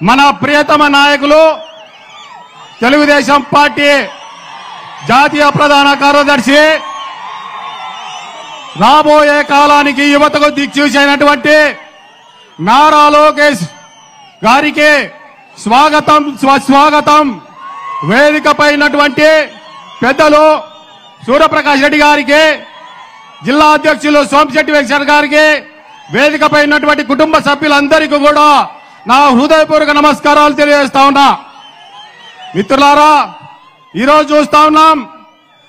మన ప్రియతమ నాయకులు తెలుగుదేశం పార్టీ జాతీయ ప్రధాన కార్యదర్శి రాబోయే కాలానికి యువతకు దిక్చూసైనటువంటి నారా లోకేష్ గారికి స్వాగతం స్వాగతం. వేదికపై ఉన్నటువంటి పెద్దలు సూర్యప్రకాష్ రెడ్డి గారికి జిల్లా అధ్యక్షులు సోమశెట్టి వెంకటేశ్వర గారికి వేదికపై ఉన్నటువంటి కుటుంబ సభ్యులందరికీ కూడా నా హృదయపూర్వక నమస్కారాలు తెలియజేస్తా ఉన్నా. మిత్రులారా ఈరోజు చూస్తా ఉన్నాం.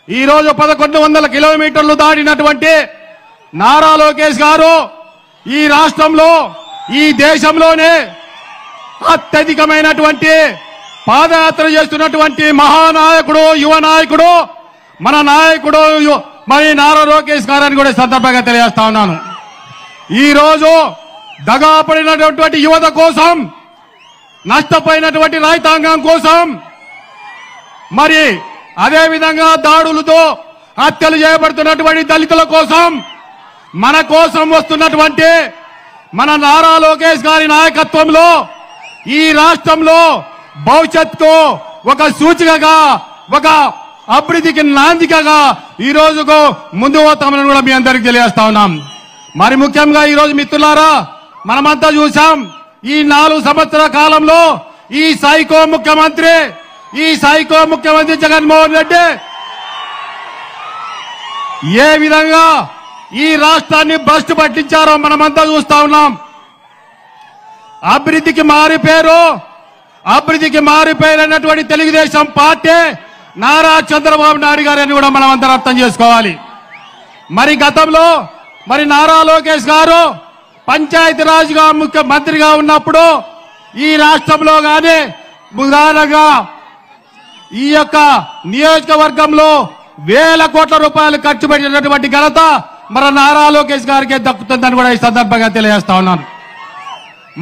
ఈరోజు పదకొండు వందల కిలోమీటర్లు దాటినటువంటి నారా లోకేష్ గారు ఈ రాష్ట్రంలో ఈ దేశంలోనే అత్యధికమైనటువంటి పాదయాత్ర చేస్తున్నటువంటి మహానాయకుడు యువ నాయకుడు మన నాయకుడు మరి నారా లోకేష్ గారని కూడా సందర్భంగా తెలియజేస్తా ఉన్నాను. ఈరోజు దగాపడినటువంటి యువత కోసం నష్టపోయినటువంటి రైతాంగం కోసం మరి అదే విధంగా దాడులతో హత్యలు చేయబడుతున్నటువంటి దళితుల కోసం మన కోసం వస్తున్నటువంటి మన నారా లోకేష్ గారి నాయకత్వంలో ఈ రాష్ట్రంలో భవిష్యత్తుకు ఒక సూచికగా ఒక అభివృద్ధికి నాందికగా ఈ రోజుకు ముందు పోతామని కూడా మీ అందరికి తెలియజేస్తా ఉన్నాం. మరి ముఖ్యంగా ఈ రోజు మిత్రులారా మనమంతా చూసాం ఈ నాలుగు సంవత్సరాల కాలంలో ఈ సైకో ముఖ్యమంత్రి ఈ సైకో ముఖ్యమంత్రి జగన్మోహన్ రెడ్డి ఏ విధంగా ఈ రాష్ట్రాన్ని భ్రష్టు పట్టించారో మనమంతా చూస్తా ఉన్నాం. అభివృద్ధికి మారిపోయారు. అభివృద్ధికి మారిపోయినటువంటి తెలుగుదేశం పార్టీ నారా చంద్రబాబు నాయుడు గారని కూడా మనం అందరం అర్థం చేసుకోవాలి. మరి గతంలో మరి నారా లోకేష్ గారు పంచాయతీరాజ్గా ముఖ్యమంత్రిగా ఉన్నప్పుడు ఈ రాష్ట్రంలో కానీ ప్రధానంగా ఈ యొక్క నియోజకవర్గంలో వేల కోట్ల రూపాయలు ఖర్చు పెట్టినటువంటి ఘనత మన నారా లోకేష్ గారికి దక్కుతుందని కూడా ఈ సందర్భంగా తెలియజేస్తా ఉన్నాను.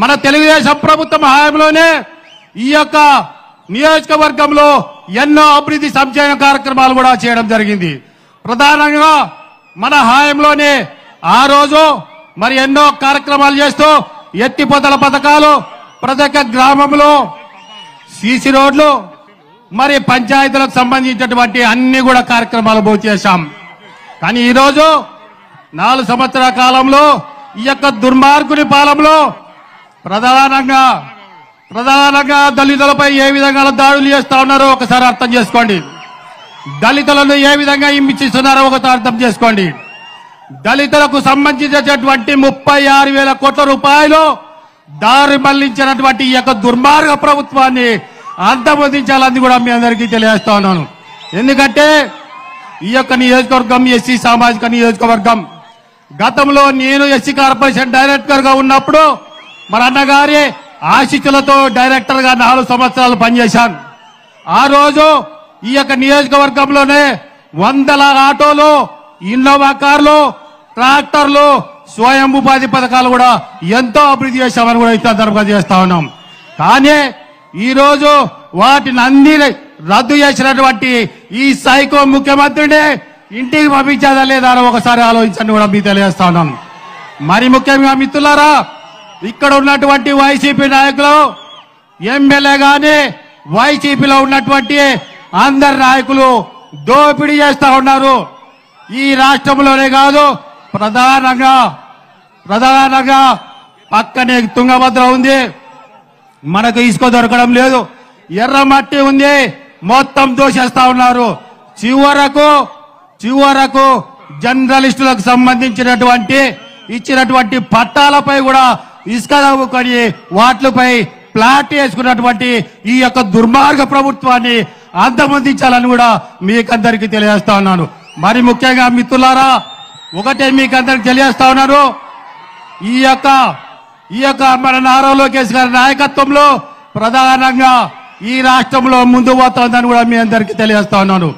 మన తెలుగుదేశం ప్రభుత్వం హయాంలోనే ఈ యొక్క నియోజకవర్గంలో ఎన్నో అభివృద్ధి సంక్షేమ కార్యక్రమాలు కూడా చేయడం జరిగింది. ప్రధానంగా మన హాయంలోనే ఆ రోజు మరి ఎన్నో కార్యక్రమాలు చేస్తూ ఎత్తిపోతల పథకాలు ప్రతి ఒక్క గ్రామంలో సీసీ రోడ్లు మరి పంచాయతీలకు సంబంధించినటువంటి అన్ని కూడా కార్యక్రమాలు పూర్తి చేశాం. కానీ ఈరోజు నాలుగు సంవత్సరాల కాలంలో ఈ యొక్క దుర్మార్గుని పాలనలో ప్రధానంగా ప్రధానంగా దళితులపై ఏ విధంగా దాడులు చేస్తా ఉన్నారో ఒకసారి అర్థం చేసుకోండి. దళితులను ఏ విధంగా హింసిస్తున్నారో ఒకసారి అర్థం చేసుకోండి. దళితులకు సంబంధించినటువంటి ముప్పై ఆరు వేల కోట్ల రూపాయలు దారి మళ్ళించినటువంటి ఈ యొక్క దుర్మార్గ ప్రభుత్వాన్ని అంతమొదించాలని కూడా మీ అందరికీ తెలియజేస్తా ఉన్నాను. ఎందుకంటే ఈ యొక్క నియోజకవర్గం ఎస్సీ సామాజిక నియోజకవర్గం. గతంలో నేను ఎస్సీ కార్పొరేషన్ డైరెక్టర్గా ఉన్నప్పుడు మన అన్నగారి ఆశిస్తులతో డైరెక్టర్గా నాలుగు సంవత్సరాలు పనిచేశాను. ఆ రోజు ఈ యొక్క నియోజకవర్గంలోనే వందల ఆటోలు ఇన్నోవా కార్లు ట్రాక్టర్లు స్వయం ఉపాధి పథకాలు కూడా ఎంతో అభివృద్ధి చేశామని కూడా ఈ సందర్భంగా చేస్తా ఉన్నాం. కానీ ఈ రోజు వాటిని అన్ని రద్దు చేసినటువంటి ఈ సైకో ముఖ్యమంత్రిని ఇంటికి పంపించేదా లేదా అని ఒకసారి ఆలోచించండి కూడా మీకు తెలియజేస్తా ఉన్నాను మరి ముఖ్యంగా మిత్రులారా ఇక్కడ ఉన్నటువంటి వైసీపీ నాయకులు ఎమ్మెల్యే గాని వైసీపీలో ఉన్నటువంటి అందరి నాయకులు దోపిడీ చేస్తా ఉన్నారు. ఈ రాష్ట్రంలోనే కాదు ప్రధానంగా ప్రధానంగా పక్కనే తుంగభద్ర ఉంది. మనకు ఇసుక దొరకడం లేదు. ఎర్రమట్టి ఉంది. మొత్తం దోషేస్తా ఉన్నారు. చివరకు చివరకు జర్నలిస్టులకు సంబంధించినటువంటి ఇచ్చినటువంటి పట్టాలపై కూడా ఇసుక తవ్వుకొని వాటిపై ప్లాట్ వేసుకున్నటువంటి ఈ యొక్క దుర్మార్గ ప్రభుత్వాన్ని అంతమందించాలని కూడా మీకందరికీ తెలియజేస్తా ఉన్నాను. మరి ముఖ్యంగా మిత్రులారా ఒకటే మీకు అందరికి తెలియజేస్తా ఉన్నారు ఈ యొక్క ఈ యొక్క మన నారా లోకేష్ గారి నాయకత్వంలో ప్రధానంగా ఈ రాష్ట్రంలో ముందు పోతుందని కూడా మీ అందరికీ తెలియజేస్తా ఉన్నాను.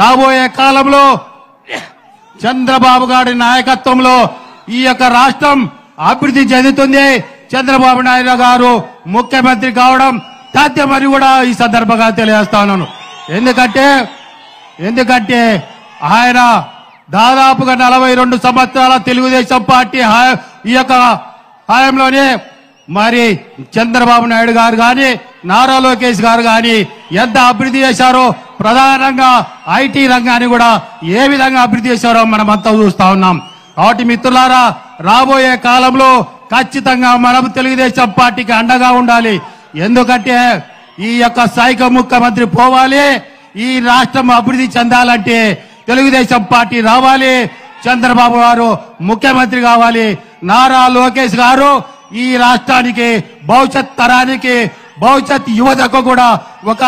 రాబోయే కాలంలో చంద్రబాబు గారి నాయకత్వంలో ఈ యొక్క రాష్ట్రం అభివృద్ధి చెందుతుంది. చంద్రబాబు నాయుడు గారు ముఖ్యమంత్రి కావడం సాధ్యమని కూడా ఈ సందర్భంగా తెలియజేస్తా ఉన్నాను. ఎందుకంటే ఎందుకంటే ఆయన దాదాపుగా నలభై రెండు సంవత్సరాల తెలుగుదేశం పార్టీ ఈ యొక్క హాయంలోనే మరి చంద్రబాబు నాయుడు గారు కానీ నారా లోకేష్ గారు కానీ ఎంత అభివృద్ధి చేశారో ప్రధానంగా ఐటీ రంగాన్ని కూడా ఏ విధంగా అభివృద్ధి చేశారో మనం అంతా చూస్తా ఉన్నాం. కాబట్టి మిత్రులారా రాబోయే కాలంలో ఖచ్చితంగా మనం తెలుగుదేశం పార్టీకి అండగా ఉండాలి. ఎందుకంటే ఈ యొక్క సైక ముఖ్యమంత్రి పోవాలి ఈ రాష్ట్రం అభివృద్ధి చెందాలంటే తెలుగుదేశం పార్టీ రావాలి. చంద్రబాబు గారు ముఖ్యమంత్రి కావాలి. నారా లోకేష్ గారు ఈ రాష్ట్రానికి భవిష్యత్ తరానికి భవిష్యత్ యువతకు కూడా ఒక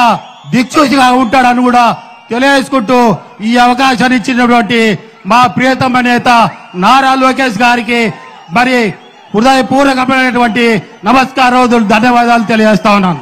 దిక్సూచిగా ఉంటాడని కూడా తెలియజేసుకుంటూ ఈ అవకాశాన్ని ఇచ్చినటువంటి మా ప్రియతమ నేత నారా లోకేష్ గారికి మరి హృదయపూర్వకమైనటువంటి నమస్కారం ధన్యవాదాలు తెలియజేస్తా ఉన్నాను.